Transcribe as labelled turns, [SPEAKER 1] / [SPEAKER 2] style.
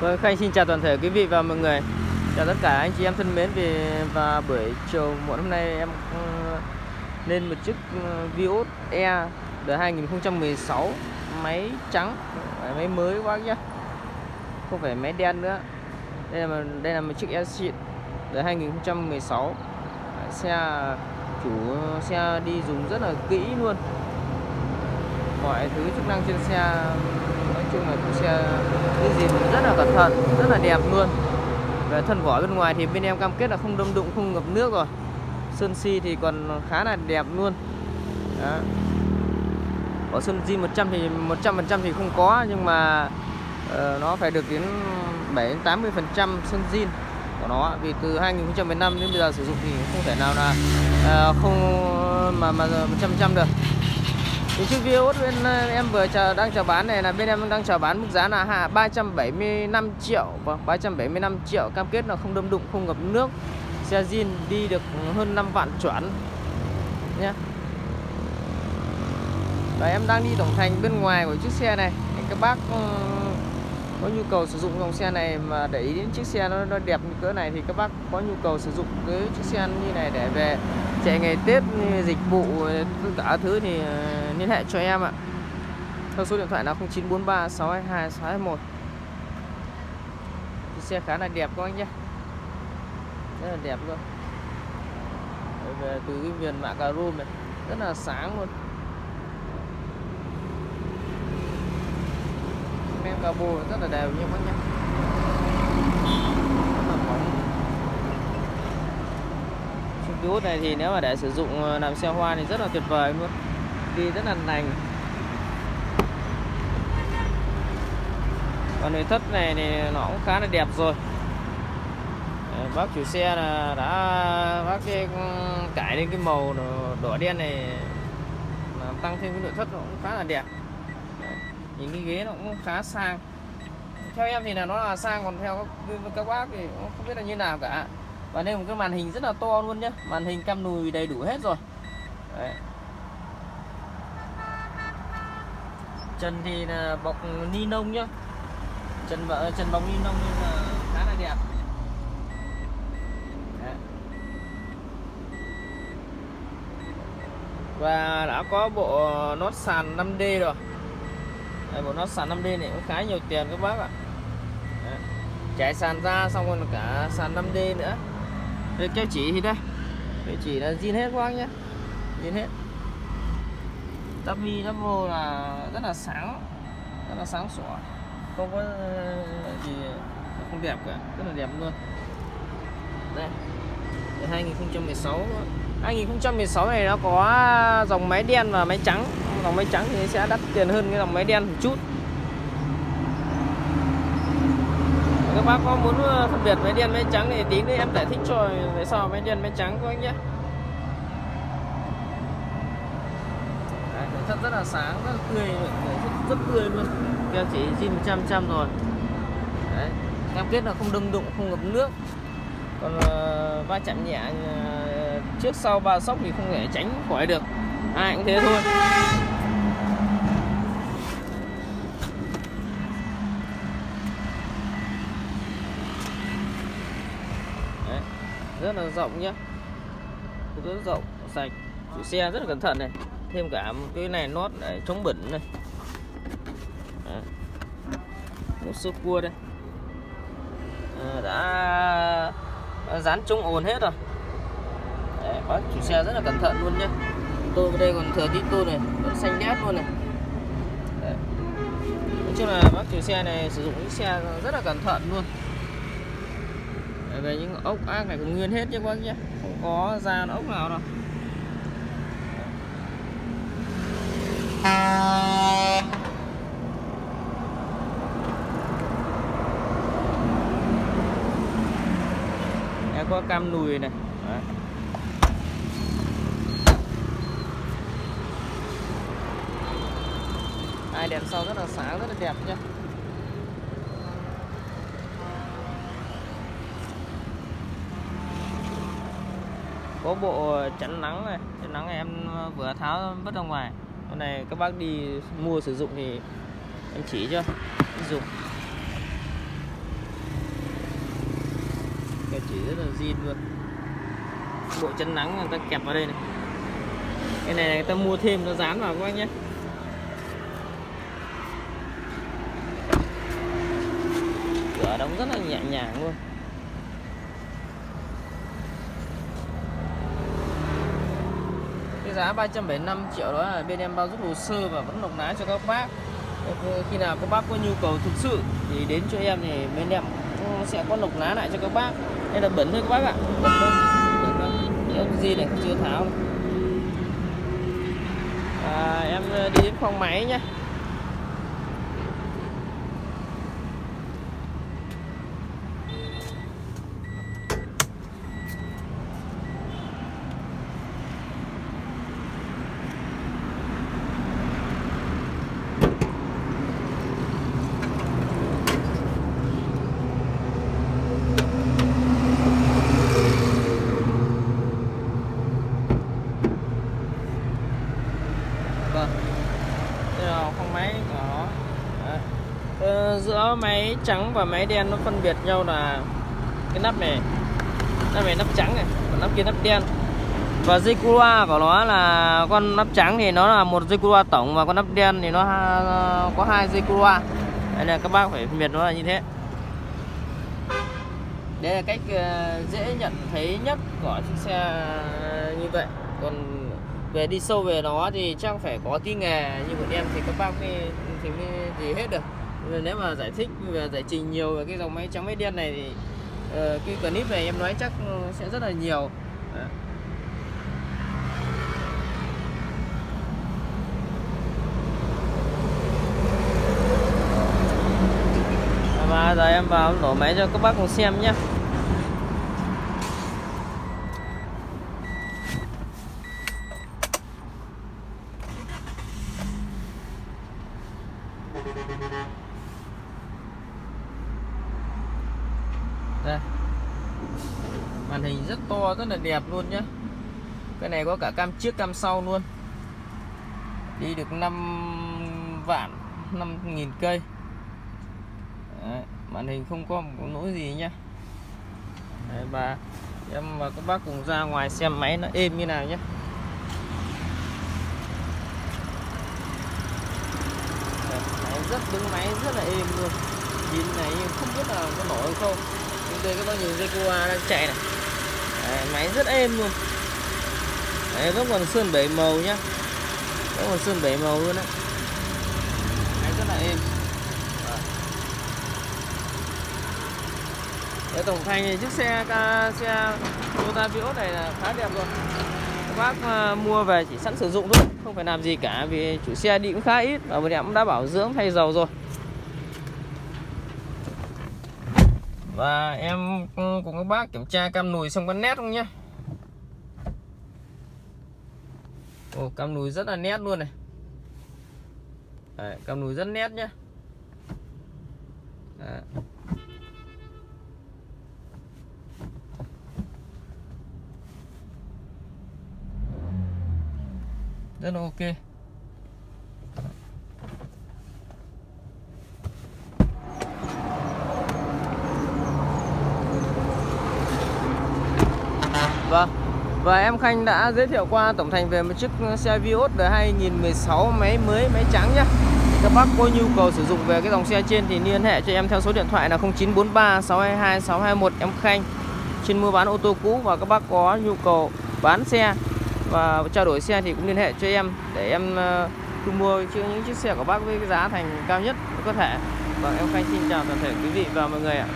[SPEAKER 1] Vâng, Khanh xin chào toàn thể quý vị và mọi người. Chào tất cả anh chị em thân mến vì Và buổi chiều muộn hôm nay em ờ, lên một chiếc ờ, Vios E đời 2016 Máy trắng, máy mới quá nhá. Không phải máy đen nữa. Đây là đây là một chiếc E xịn đời 2016 Xe chủ xe đi dùng rất là kỹ luôn. Mọi thứ chức năng trên xe chung là chiếc xe cái gì cũng rất là cẩn thận rất là đẹp luôn. Về thân vỏ bên ngoài thì bên em cam kết là không đâm đụng không ngập nước rồi. Sơn si thì còn khá là đẹp luôn. Đó. ở sơn di 100 thì 100 phần trăm thì không có nhưng mà uh, nó phải được đến 7 đến 80 phần trăm sơn zin của nó. Vì từ 2015 đến bây giờ sử dụng thì không thể nào là uh, không mà mà 100 trăm được thì chiếc Vios bên em vừa chờ đang chào bán này là bên em đang chào bán mức giá là 375 triệu. Và vâng, 375 triệu cam kết là không đâm đụng không ngập nước. Xe zin đi được hơn 5 vạn chuẩn. Nhé và em đang đi tổng thành bên ngoài của chiếc xe này. Các bác ờ, có nhu cầu sử dụng dòng xe này mà để ý đến chiếc xe nó, nó đẹp như cỡ này thì các bác có nhu cầu sử dụng cái chiếc xe như này để về chạy ngày Tết dịch vụ tất cả thứ thì ờ, liên hệ cho em ạ. Theo số điện thoại là 0943 622 621 chiếc xe khá là đẹp các anh nhé. Rất là đẹp luôn. Về từ cái viền mạ cà rôm này, rất là sáng luôn. Men cabo rất là đều nha các nhé. Vios này thì nếu mà để sử dụng ờ, làm xe hoa thì rất là tuyệt vời luôn đi rất là lành còn nội thất này thì nó cũng khá là đẹp rồi. Bác chủ xe là đã bác cái cải lên cái màu đỏ đen này làm tăng thêm cái nội thất nó cũng khá là đẹp. Nhìn cái ghế nó cũng khá sang. Theo em thì là nó là sang còn theo các, các bác thì không biết là như nào cả. Và đây một cái màn hình rất là to luôn nhé màn hình cam nùi đầy đủ hết rồi. Đấy. Chân thì là bọc ni lông nhá. Chân vợ chân bóng ni lông nhưng mà khá là đẹp. Đấy. và đã có bộ nốt sàn 5D rồi. Đây, bộ nốt sàn 5D này cũng khá nhiều tiền các bác ạ. Đấy. chạy sàn ra xong còn cả sàn 5D nữa. Đây keo chỉ thì đây. Keo chỉ là zin hết quang nhé zin hết tắp mi vô là rất là sáng, rất là sáng sủa. Không có ờ, gì, không đẹp cả, rất là đẹp luôn. Đây 2016 2016 này nó có dòng máy đen và máy trắng. Dòng máy trắng thì sẽ đắt tiền hơn cái dòng máy đen một chút. Các bác có muốn ờ, phân biệt máy đen, máy trắng thì tí nữa em giải thích cho về sau, máy đen, máy trắng các anh nhé. Đấy, rất là sáng rất là tươi rất, rất tươi luôn. Keo chỉ zin 100 trăm rồi. Đấy, cam kết là không đâm đụng không ngập nước. Còn uh, va chạm nhẹ uh, trước sau ba sóc thì không thể tránh khỏi được. Ai cũng thế thôi. Rất là rộng nhá. Rất rộng sạch. Chủ xe rất là cẩn thận này thêm cả một cái này nốt để chống bẩn này. Đấy. một số cua đây. À, đã, à, dán chống ồn hết rồi. Đấy, bác chủ xe rất là cẩn thận luôn nhé tôi đây còn thừa tí tôi này vẫn xanh đét luôn này. Đấy. nói chung là bác chủ xe này sử dụng cái xe rất là cẩn thận luôn. Về những ốc ác này còn nguyên hết chứ bác nhé không có da ốc nào đâu. Có cam nùi này. Đấy. hai đèn sau rất là sáng, rất là đẹp nhé có bộ chắn nắng này, chắn nắng này em ờ, vừa tháo vứt ra ngoài. Con này các bác đi mua sử dụng thì em chỉ cho. Dùng. Chỉ rất là zin luôn. Bộ chân nắng người ta kẹp vào đây này. Cái này người ta mua thêm, nó dán vào các bác nhé. Cửa đóng rất là nhẹ nhàng luôn. Cái giá 375 triệu đó là bên em bao giúp hồ sơ và vẫn nộp lái cho các bác. Khi nào các bác có nhu cầu thực sự thì đến cho em thì bên em sẽ có lọc lá lại cho các bác. Đây là bẩn thôi các bác ạ. Bẩn thôi. Bẩn thôi gì này chưa tháo. À, em đi đến phòng máy nhé Vâng Đây là khoang máy của nó Đấy. Ờ, Giữa máy trắng và máy đen nó phân biệt nhau là Cái nắp này. Nắp này nắp trắng này Còn nắp kia nắp đen. Và dây cu loa của nó là Con nắp trắng thì nó là một dây cu loa tổng Và con nắp đen thì nó có hai dây cu loa. Đây là các bác phải phân biệt nó là như thế. Đây là cách ờ, dễ nhận thấy nhất của chiếc xe như vậy. Còn về đi sâu về nó thì chắc phải có tí nghề như bọn em thì các bác mới thì mới gì hết được. Ờ, nếu mà giải thích và giải trình nhiều về cái dòng máy trắng máy đen này thì uh, cái clip này em nói chắc ờ, sẽ rất là nhiều Đó. và giờ em vào nổ máy cho các bác cùng xem nhé đây màn hình rất to rất là đẹp luôn nhá. Cái này có cả cam trước cam sau luôn. Đi được 5 vạn 5.000 cây. Đấy, màn hình không có một lỗi gì nhá. Đấy, và em và các bác cùng ra ngoài xem máy nó êm như nào nhé máy rất đứng máy rất là êm luôn. Nhìn này không biết là có nổi không đây các bác nhìn dây cua đang chạy này. Đấy, máy rất êm luôn. Đấy, vẫn còn sơn bảy màu nhá. Vẫn còn sơn bảy màu luôn đấy máy rất là êm. Đấy, tổng thành thì chiếc xe xe Toyota Vios này là khá đẹp rồi các bác ờ, mua về chỉ sẵn sử dụng thôi không phải làm gì cả vì chủ xe đi cũng khá ít và bọn em cũng đã bảo dưỡng thay dầu rồi. Và em cùng các bác kiểm tra cam nùi xem có nét không nhé Ồ, cam nùi rất là nét luôn này. Đấy, cam nùi rất nét nhé Đấy. rất là ok Vâng và em Khanh đã giới thiệu qua tổng thành về một chiếc xe Vios đời 2016 máy mới, máy trắng nhá các bác có nhu cầu sử dụng về cái dòng xe trên thì liên hệ cho em theo số điện thoại là 0943 622 621 em Khanh trên mua bán ô tô cũ và các bác có nhu cầu bán xe và trao đổi xe thì cũng liên hệ cho em để em ờ, thu mua những chiếc xe của bác với cái giá thành cao nhất có thể. và em Khanh xin chào toàn thể quý vị và mọi người ạ.